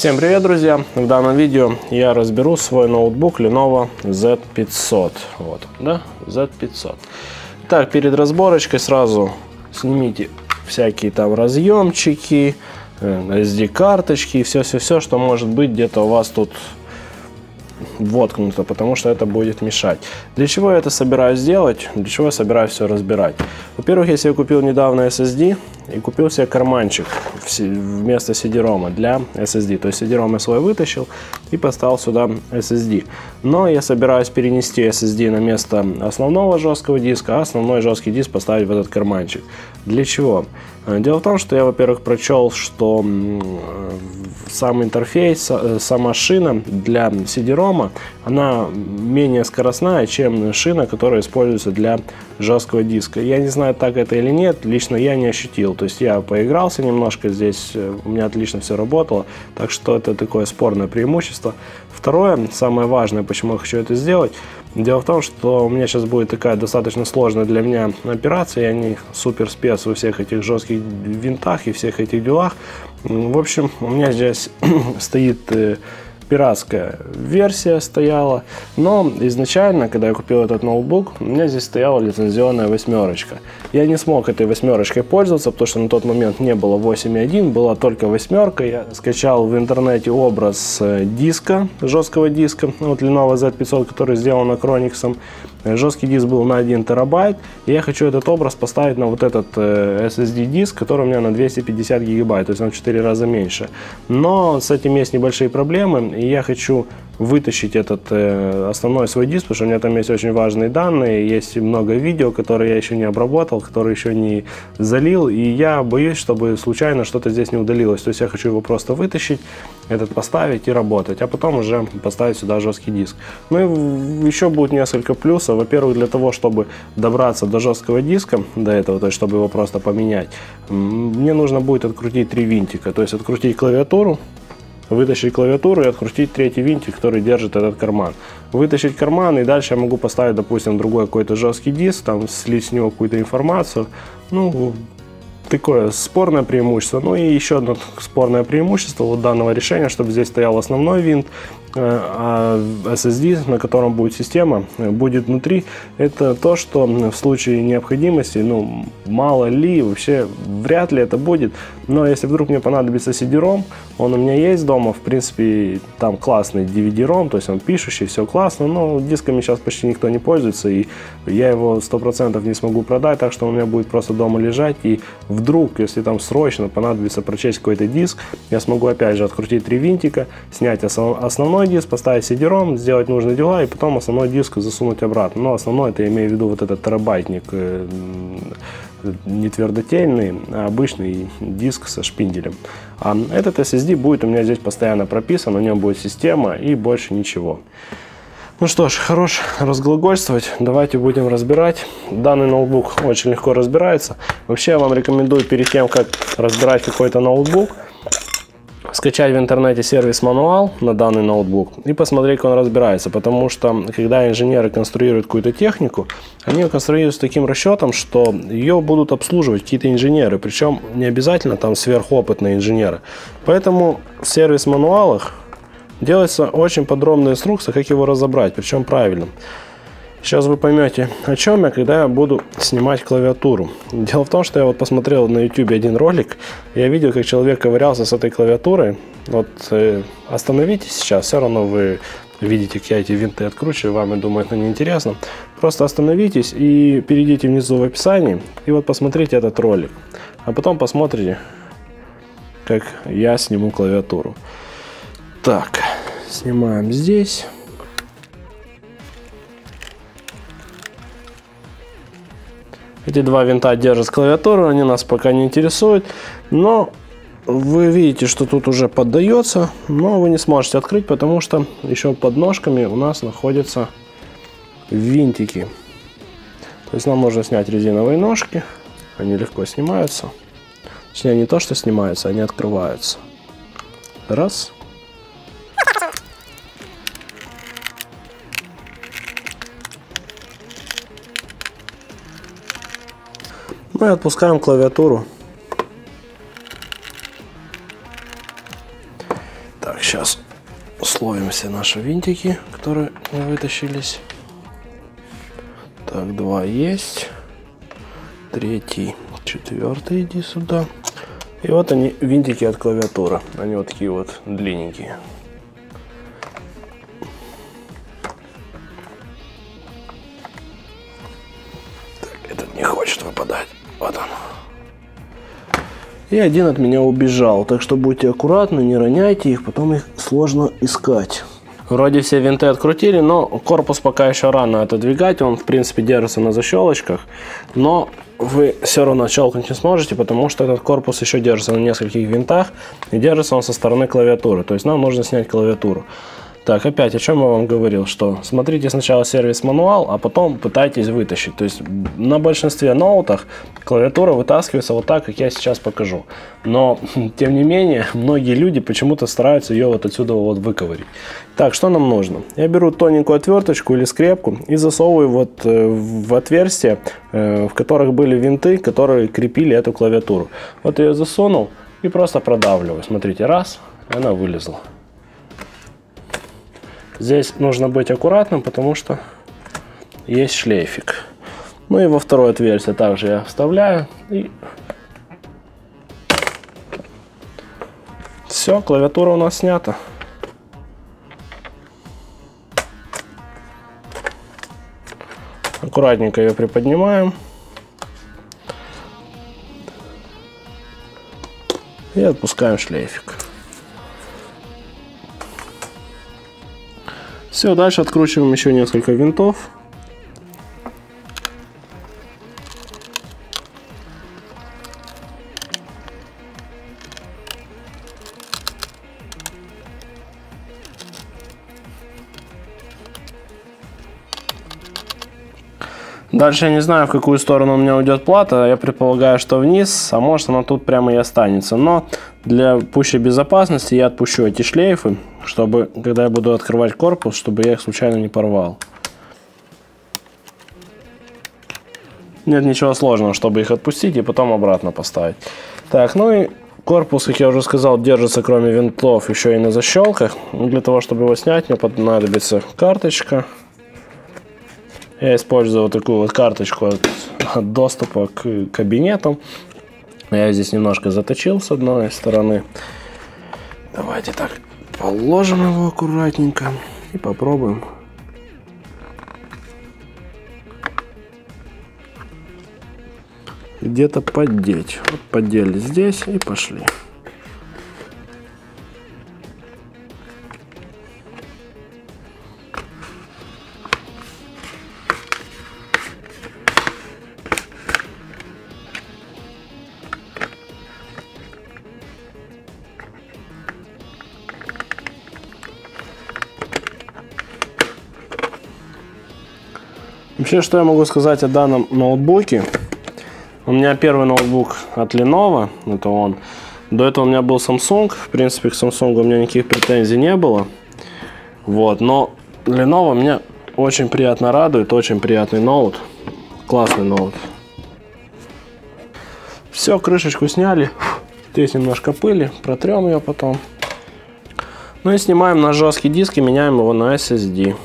Всем привет, друзья! В данном видео я разберу свой ноутбук Lenovo Z500. Вот, да, Z500. Так, перед разборочкой сразу снимите всякие там разъемчики, SD-карточки и все-все-все, что может быть где-то у вас тут воткнуто, потому что это будет мешать. Для чего я это собираюсь сделать? Для чего я собираюсь все разбирать? Во-первых, я себе купил недавно SSD и купил себе карманчик вместо CD-ROM для SSD. То есть CD-ROM я свой вытащил и поставил сюда SSD. Но я собираюсь перенести SSD на место основного жесткого диска, а основной жесткий диск поставить в этот карманчик. Для чего? Э, дело в том, что я, во-первых, прочел, что сам интерфейс, э, сама шина для CD-ROM, она менее скоростная, чем шина, которая используется для жесткого диска. Я не знаю, так это или нет, лично я не ощутил. То есть я поигрался немножко здесь, э, у меня отлично все работало, так что это такое спорное преимущество. Второе, самое важное, почему я хочу это сделать, дело в том, что у меня сейчас будет такая достаточно сложная для меня операция, я не супер спец во всех этих жестких винтах и всех этих делах. В общем, у меня здесь стоит э, пиратская версия стояла. Но изначально, когда я купил этот ноутбук, у меня здесь стояла лицензионная восьмерочка. Я не смог этой восьмерочкой пользоваться, потому что на тот момент не было 8.1, была только восьмерка. Я скачал в интернете образ э, диска, жесткого диска от Lenovo Z500, который сделан Acronix. Жесткий диск был на 1 терабайт, и я хочу этот образ поставить на вот этот э, SSD диск, который у меня на 250 гигабайт, то есть он в 4 раза меньше. Но с этим есть небольшие проблемы, и я хочу вытащить этот э, основной свой диск, потому что у меня там есть очень важные данные, есть много видео, которые я еще не обработал, которые еще не залил, и я боюсь, чтобы случайно что-то здесь не удалилось. То есть я хочу его просто вытащить, этот поставить и работать, а потом уже поставить сюда жесткий диск. Ну и еще будет несколько плюсов. Во-первых, для того, чтобы добраться до жесткого диска, до этого, то есть чтобы его просто поменять, мне нужно будет открутить три винтика, то есть открутить клавиатуру, вытащить клавиатуру и открутить третий винтик, который держит этот карман. Вытащить карман и дальше я могу поставить, допустим, другой какой-то жесткий диск, там слить с него какую-то информацию. Ну, такое спорное преимущество. Ну и еще одно спорное преимущество вот данного решения, чтобы здесь стоял основной винт, а SSD, на котором будет система, будет внутри, это то, что в случае необходимости, ну, мало ли, вообще вряд ли это будет, но если вдруг мне понадобится CD-ROM, он у меня есть дома, в принципе, там классный DVD-ROM, то есть он пишущий, все классно, но дисками сейчас почти никто не пользуется, и я его 100% не смогу продать, так что он у меня будет просто дома лежать, и вдруг, если там срочно понадобится прочесть какой-то диск, я смогу опять же открутить три винтика, снять основной основной диск, поставить CD-ROM, сделать нужные дела и потом основной диск засунуть обратно. Но основной, это я имею в виду вот этот терабайтник, э, не твердотельный, а обычный диск со шпинделем. А этот SSD будет у меня здесь постоянно прописан, на нем будет система и больше ничего. Ну что ж, хорош разглагольствовать, давайте будем разбирать. Данный ноутбук очень легко разбирается. Вообще я вам рекомендую перед тем, как разбирать какой-то ноутбук, скачать в интернете сервис-мануал на данный ноутбук и посмотреть, как он разбирается. Потому что, когда инженеры конструируют какую-то технику, они ее конструируют с таким расчетом, что ее будут обслуживать какие-то инженеры. Причем не обязательно там сверхопытные инженеры. Поэтому в сервис-мануалах делается очень подробная инструкция, как его разобрать, причем правильно. Сейчас вы поймете, о чем я, когда я буду снимать клавиатуру. Дело в том, что я вот посмотрел на YouTube один ролик, я видел, как человек ковырялся с этой клавиатурой. Вот э, остановитесь сейчас, все равно вы видите, как я эти винты откручиваю, вам, я думаю, это неинтересно. Просто остановитесь и перейдите внизу в описании, и вот посмотрите этот ролик. А потом посмотрите, как я сниму клавиатуру. Так, снимаем здесь. Эти два винта держат клавиатуру, они нас пока не интересуют. Но вы видите, что тут уже поддается, но вы не сможете открыть, потому что еще под ножками у нас находятся винтики. То есть нам нужно снять резиновые ножки, они легко снимаются. Точнее, не то, что снимаются, они открываются. Раз. И отпускаем клавиатуру. Так, Сейчас словим все наши винтики, которые не вытащились. Так, два есть. Третий, четвертый, иди сюда. И вот они, винтики от клавиатуры. Они вот такие вот длинненькие. И один от меня убежал. Так что будьте аккуратны, не роняйте их, потом их сложно искать. Вроде все винты открутили, но корпус пока еще рано отодвигать. Он, в принципе, держится на защелочках. Но вы все равно щелкнуть не сможете, потому что этот корпус еще держится на нескольких винтах. И держится он со стороны клавиатуры. То есть нам нужно снять клавиатуру. Так, опять, о чем я вам говорил, что смотрите сначала сервис-мануал, а потом пытайтесь вытащить. То есть на большинстве ноутах клавиатура вытаскивается вот так, как я сейчас покажу. Но, тем не менее, многие люди почему-то стараются ее вот отсюда вот выковырить. Так, что нам нужно? Я беру тоненькую отверточку или скрепку и засовываю вот э, в отверстия, э, в которых были винты, которые крепили эту клавиатуру. Вот я ее засунул и просто продавливаю. Смотрите, раз, она вылезла. Здесь нужно быть аккуратным, потому что есть шлейфик. Ну и во второе отверстие также я вставляю. И все, клавиатура у нас снята. Аккуратненько ее приподнимаем. И отпускаем шлейфик. Все, дальше откручиваем еще несколько винтов. Дальше я не знаю, в какую сторону у меня уйдет плата. Я предполагаю, что вниз, а может она тут прямо и останется. Но для пущей безопасности я отпущу эти шлейфы, чтобы, когда я буду открывать корпус, чтобы я их случайно не порвал. Нет ничего сложного, чтобы их отпустить и потом обратно поставить. Так, ну и корпус, как я уже сказал, держится кроме винтов еще и на защелках. Для того, чтобы его снять, мне понадобится карточка. Я использую вот такую вот карточку от, от доступа к кабинету. Я здесь немножко заточил с одной стороны. Давайте так положим его аккуратненько и попробуем. Где-то поддеть. Вот поддели здесь и пошли. Вообще, что я могу сказать о данном ноутбуке? У меня первый ноутбук от Lenovo, это он. До этого у меня был Samsung, в принципе к Samsung у меня никаких претензий не было. Вот, но Lenovo меня очень приятно радует, очень приятный ноут, классный ноут. Все, крышечку сняли, здесь немножко пыли, протрем ее потом. Ну и снимаем на жесткий диск и меняем его на SSD.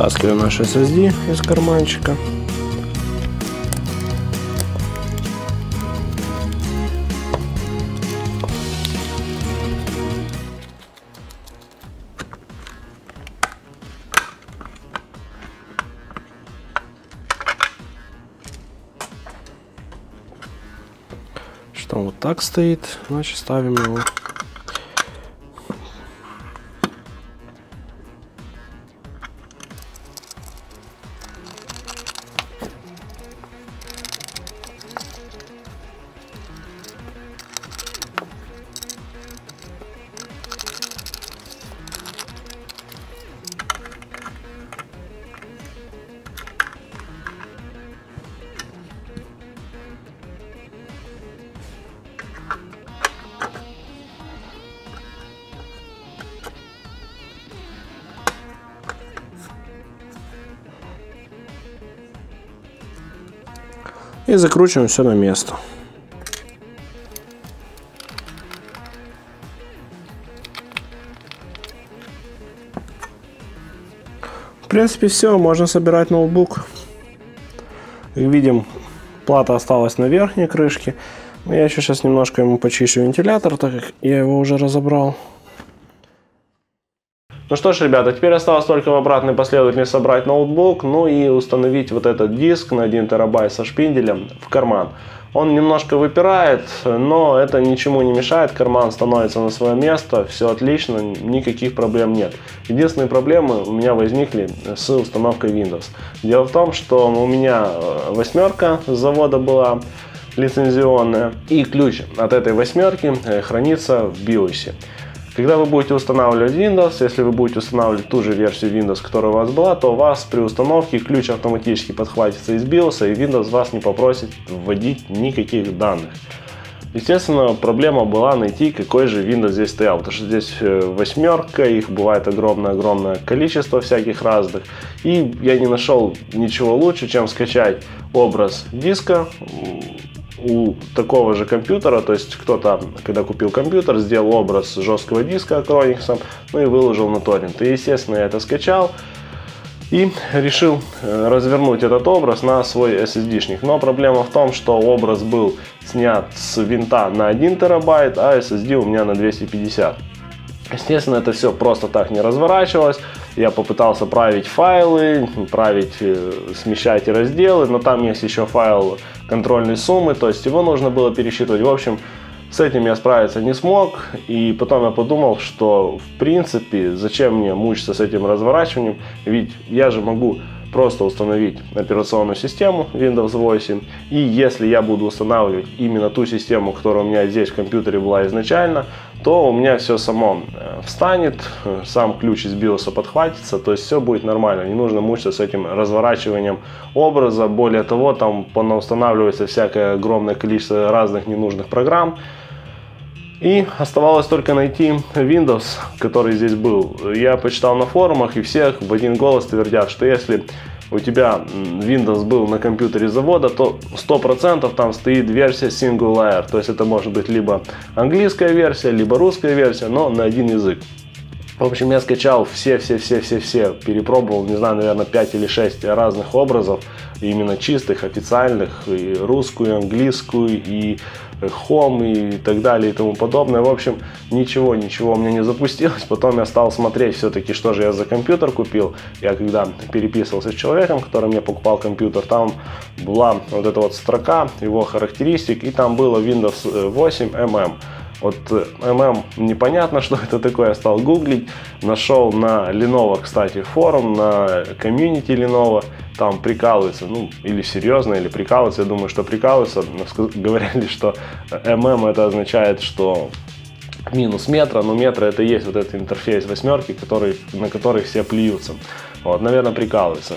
Вытаскиваем наш SSD из карманчика. Что он вот так стоит, значит ставим его И закручиваем все на место. В принципе, все, можно собирать ноутбук. Как видим, плата осталась на верхней крышке. Я еще сейчас немножко ему почищу вентилятор, так как я его уже разобрал. Ну что ж, ребята, теперь осталось только в обратной последовательности собрать ноутбук, ну и установить вот этот диск на 1 терабайт со шпинделем в карман. Он немножко выпирает, но это ничему не мешает, карман становится на свое место, все отлично, никаких проблем нет. Единственные проблемы у меня возникли с установкой Windows. Дело в том, что у меня э, восьмерка с завода была лицензионная, и ключ от этой восьмерки э, хранится в BIOS. Когда вы будете устанавливать Windows, если вы будете устанавливать ту же версию Windows, которая у вас была, то у вас при установке ключ автоматически подхватится из BIOS, и Windows вас не попросит вводить никаких данных. Естественно, проблема была найти, какой же Windows здесь стоял, потому что здесь э, восьмерка, их бывает огромное-огромное количество всяких разных. И я не нашел ничего лучше, чем скачать образ диска, у такого же компьютера, то есть кто-то, когда купил компьютер, сделал образ жесткого диска Acronix, ну и выложил на торрент. И, естественно, я это скачал и решил э, развернуть этот образ на свой SSD-шник. Но проблема в том, что образ был снят с винта на 1 терабайт, а SSD у меня на 250. Естественно, это все просто так не разворачивалось. Я попытался править файлы, править, э, смещать разделы, но там есть еще файл контрольной суммы, то есть его нужно было пересчитывать. В общем, с этим я справиться не смог, и потом я подумал, что в принципе, зачем мне мучиться с этим разворачиванием, ведь я же могу просто установить операционную систему Windows 8. И если я буду устанавливать именно ту систему, которая у меня здесь в компьютере была изначально, то у меня все само э, встанет, сам ключ из BIOS подхватится, то есть все будет нормально. Не нужно мучиться с этим разворачиванием образа. Более того, там понаустанавливается всякое огромное количество разных ненужных программ. И оставалось только найти Windows, который здесь был. Я почитал на форумах, и всех в один голос твердят, что если у тебя Windows был на компьютере завода, то 100% там стоит версия Single Layer. То есть это может быть либо английская версия, либо русская версия, но на один язык. В общем, я скачал все-все-все-все-все, перепробовал, не знаю, наверное, 5 или 6 разных образов, именно чистых, официальных, и русскую, и английскую, и Home и так далее и тому подобное. В общем, ничего, ничего у меня не запустилось. Потом я стал смотреть все-таки, что же я за компьютер купил. Я когда переписывался с человеком, который мне покупал компьютер, там была вот эта вот строка его характеристик, и там было Windows 8 MM. Вот MM непонятно, что это такое, я стал гуглить, нашел на Lenovo, кстати, форум, на комьюнити Lenovo, там прикалываются, ну, или серьезно, или прикалываются, я думаю, что прикалываются, говорили, что MM это означает, что минус метра, но метра это есть вот этот интерфейс восьмерки, который, на который все плюются. Вот, наверное, прикалываются.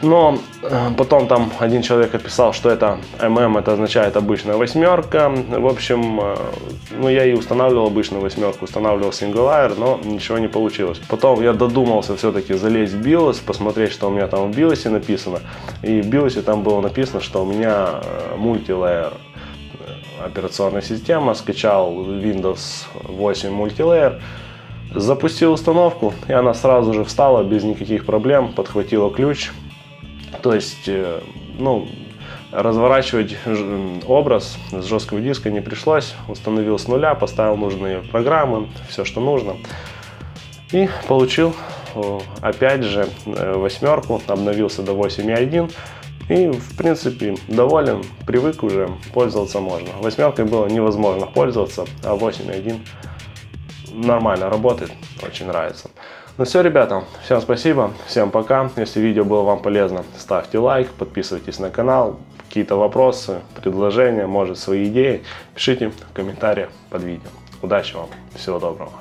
Но э, потом там один человек описал, что это ММ, это означает обычная восьмерка. В общем, э, ну я и устанавливал обычную восьмерку, устанавливал SingleWire, но ничего не получилось. Потом я додумался все-таки залезть в BIOS, посмотреть, что у меня там в BIOS написано. И в BIOS там было написано, что у меня э, операционная система, скачал Windows 8 мультилайер, запустил установку, и она сразу же встала без никаких проблем, подхватила ключ, то есть, э, ну, разворачивать образ с жесткого диска не пришлось. Установил с нуля, поставил нужные программы, все, что нужно. И получил, опять же, э, восьмерку, обновился до 8.1. И, в принципе, доволен, привык уже, пользоваться можно. Восьмеркой было невозможно пользоваться, а 8.1 нормально работает, очень нравится. Ну все, ребята, всем спасибо, всем пока. Если видео было вам полезно, ставьте лайк, подписывайтесь на канал. Какие-то вопросы, предложения, может свои идеи, пишите в комментариях под видео. Удачи вам, всего доброго.